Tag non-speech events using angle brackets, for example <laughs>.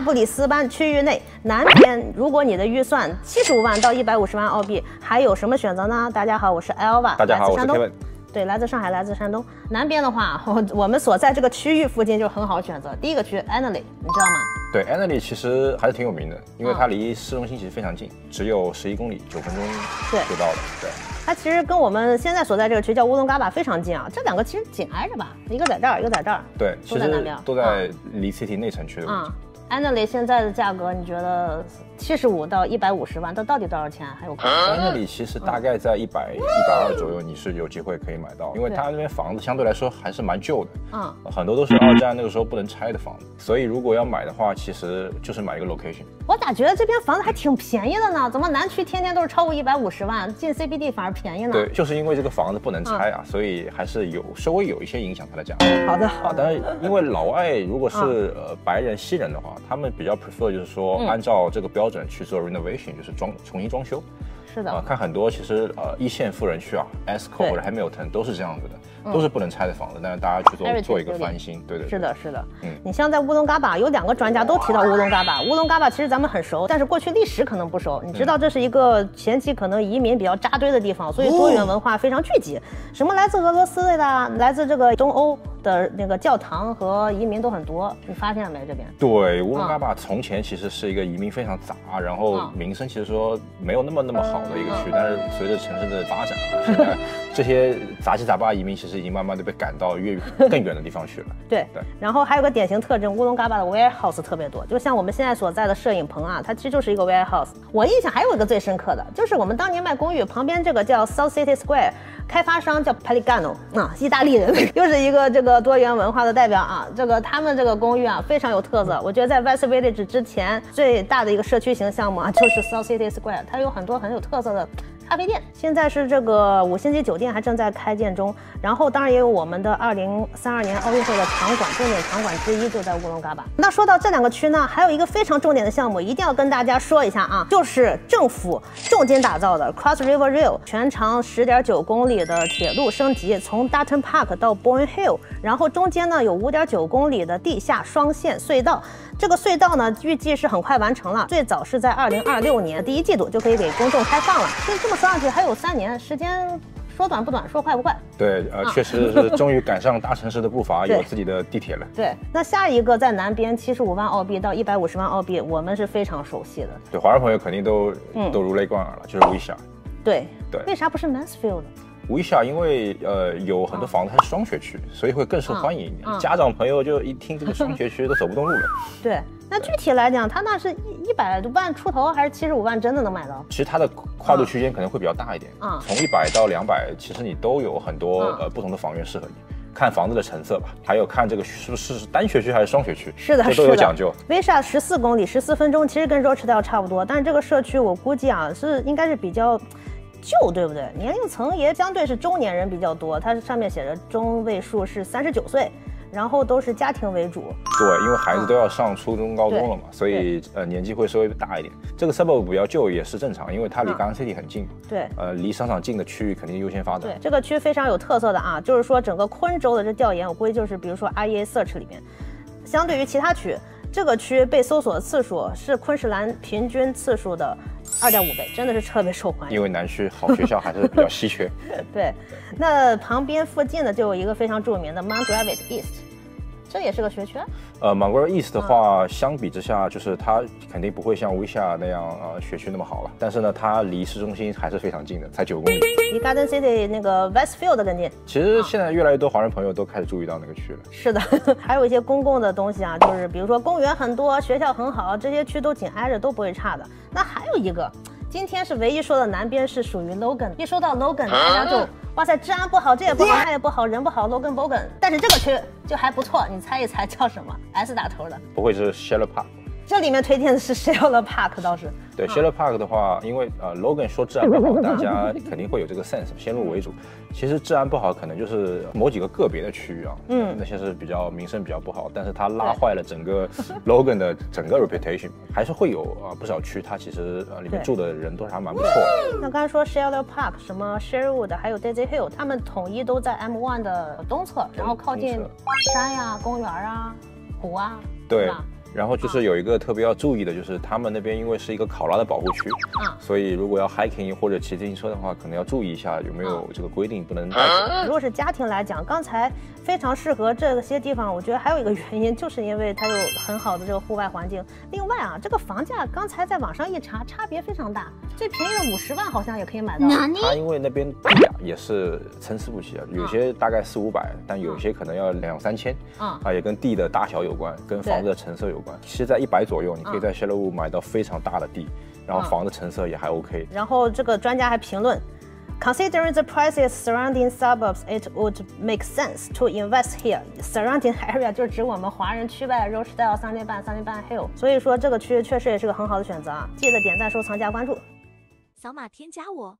那不里斯班区域内南边，如果你的预算七十五万到一百五十万澳币，还有什么选择呢？大家好，我是 Elva，大家好，我是 Kevin。对，来自上海，来自山东。南边的话，我我们所在这个区域附近就很好选择。第一个区 a n n l y 你知道吗？对 a n n l y 其实还是挺有名的，因为它离市中心其实非常近，只有十一公里，九分钟就到了。对，它其实跟我们现在所在这个区叫乌龙嘎巴非常近啊，这两个其实紧挨着吧，一个在这儿，一个在这儿。对，都在南边，都在离 City 内城区的位置。a n n l y 现在的价格，你觉得？七十五到一百五十万，它到底多少钱？还有安德里其实大概在一百一百二左右，你是有机会可以买到，因为它那边房子相对来说还是蛮旧的，嗯，很多都是二战那个时候不能拆的房子，所以如果要买的话，其实就是买一个 location。我咋觉得这边房子还挺便宜的呢？怎么南区天天都是超过一百五十万，进 CBD 反而便宜呢？对，就是因为这个房子不能拆啊，所以还是有稍微有一些影响它的价格。好的，好。但是因为老外如果是呃白人西人的话，他们比较 prefer 就是说按照这个标准去做 renovation。就是装重新装修，是的啊，看很多其实呃一线富人区啊，Esco 或者 Hamilton 都是这样子的。都是不能拆的房子，但是大家去做做一个翻新，对对，是的，是的，嗯，你像在乌龙嘎巴，有两个专家都提到乌龙嘎巴，乌龙嘎巴其实咱们很熟，但是过去历史可能不熟。你知道这是一个前期可能移民比较扎堆的地方，所以多元文化非常聚集，什么来自俄罗斯的啦，来自这个东欧的那个教堂和移民都很多，你发现了没？这边对乌龙嘎巴从前其实是一个移民非常杂，然后名声其实说没有那么那么好的一个区，但是随着城市的发展啊，现在这些杂七杂八移民其实。已经慢慢的被赶到越更远的地方去了。对对，然后还有个典型特征，乌龙嘎巴的 warehouse 特别多，就像我们现在所在的摄影棚啊，它其实就是一个 warehouse。我印象还有一个最深刻的，就是我们当年卖公寓旁边这个叫 South City Square，开发商叫 Peligano 啊，意大利人，<laughs> 又是一个这个多元文化的代表啊。这个他们这个公寓啊非常有特色，我觉得在 West Village 之前最大的一个社区型项目啊就是 South City Square，它有很多很有特色的。咖啡店现在是这个五星级酒店还正在开建中，然后当然也有我们的二零三二年奥运会的场馆，重点场馆之一就在乌龙嘎巴。那说到这两个区呢，还有一个非常重点的项目，一定要跟大家说一下啊，就是政府重金打造的 Cross River Rail，全长十点九公里的铁路升级，从 Dutton Park 到 Boyne Hill，然后中间呢有五点九公里的地下双线隧道。这个隧道呢，预计是很快完成了，最早是在二零二六年第一季度就可以给公众开放了。就这么说上去，还有三年时间，说短不短，说快不快。对，呃，确实是终于赶上大城市的步伐，<laughs> 有自己的地铁了。对，那下一个在南边，七十五万澳币到一百五十万澳币，我们是非常熟悉的。对，华人朋友肯定都都如雷贯耳了，就是威夏。对对，为啥不是 Mansfield？威夏因为呃有很多房子它是双学区，所以会更受欢迎一点。家长朋友就一听这个双学区都走不动路了。<laughs> 对，那具体来讲，它那是一一百万出头还是七十五万真的能买到？其实它的跨度区间可能会比较大一点啊，从一百到两百，其实你都有很多呃不同的房源适合你。看房子的成色吧，还有看这个是不是单学区还是双学区。是的，这都有讲究。威夏十四公里十四分钟，其实跟 Rochdale 差不多，但是这个社区我估计啊是应该是比较。旧对不对？年龄层也相对是中年人比较多，它上面写着中位数是三十九岁，然后都是家庭为主。对，因为孩子都要上初中、高中了嘛，所以呃年纪会稍微大一点。这个 suburb 比较旧也是正常，因为它离 Garden City 很近。对，呃离商场近的区域肯定优先发展。对，这个区非常有特色的啊，就是说整个昆州的这调研，我估计就是比如说 IEA Search 里面，相对于其他区，这个区被搜索的次数是昆士兰平均次数的。二点五倍，真的是特别受欢迎。因为南区好学校还是比较稀缺。<laughs> 对，那旁边附近的，就有一个非常著名的 Mount Rabbit East。这也是个学区。呃，芒格 East 的话，相比之下，就是它肯定不会像威夏那样呃学区那么好了。但是呢，它离市中心还是非常近的，才九公里。离 Garden City 那个 Westfield 更近。其实现在越来越多华人朋友都开始注意到那个区了。是的，<laughs> 还有一些公共的东西啊，就是比如说公园很多，学校很好，这些区都紧挨着，都不会差的。那还有一个。今天是唯一说的南边是属于 Logan，一说到 Logan，大家就哇塞，治安不好，这也不好，那也不好，人不好，Logan Bogan。但是这个区就还不错，你猜一猜叫什么？S 打头的，不会是 Sheller Park？这里面推荐的是 Sheller Park，倒是。对 Sheller Park 的话，因为呃 Logan 说治安不好，<laughs> 大家肯定会有这个 sense，先入为主。其实治安不好，可能就是某几个个别的区域啊，嗯，那些是比较名声比较不好，但是它拉坏了整个 <laughs> Logan 的整个 reputation，还是会有啊不少区，它其实呃里面住的人都还蛮不错的。那刚才说 Sheller Park，什么 Sherwood，还有 Daisy Hill，他们统一都在 M1 的东侧，然后靠近山呀、公园啊、湖啊，对。然后就是有一个特别要注意的，就是他们那边因为是一个考拉的保护区，啊所以如果要 hiking 或者骑自行车的话，可能要注意一下有没有这个规定不能带走。如果是家庭来讲，刚才非常适合这些地方。我觉得还有一个原因，就是因为它有很好的这个户外环境。另外啊，这个房价刚才在网上一查，差别非常大，最便宜的五十万好像也可以买到。它因为那边地啊也是参差不齐啊，有些大概四五百，但有些可能要两三千。啊啊，也跟地的大小有关，跟房子的成色有关。其实，在一百左右，你可以在 Shallow 买到非常大的地，然后嗯房子成色也还 OK。然后这个专家还评论，Considering the prices surrounding suburbs, it would make sense to invest here. Surrounding area 就是指我们华人区呗，Rochdale、三点半、三点半 Hill。所以说这个区确实也是个很好的选择啊！记得点赞、收藏、加关注。扫码添加我。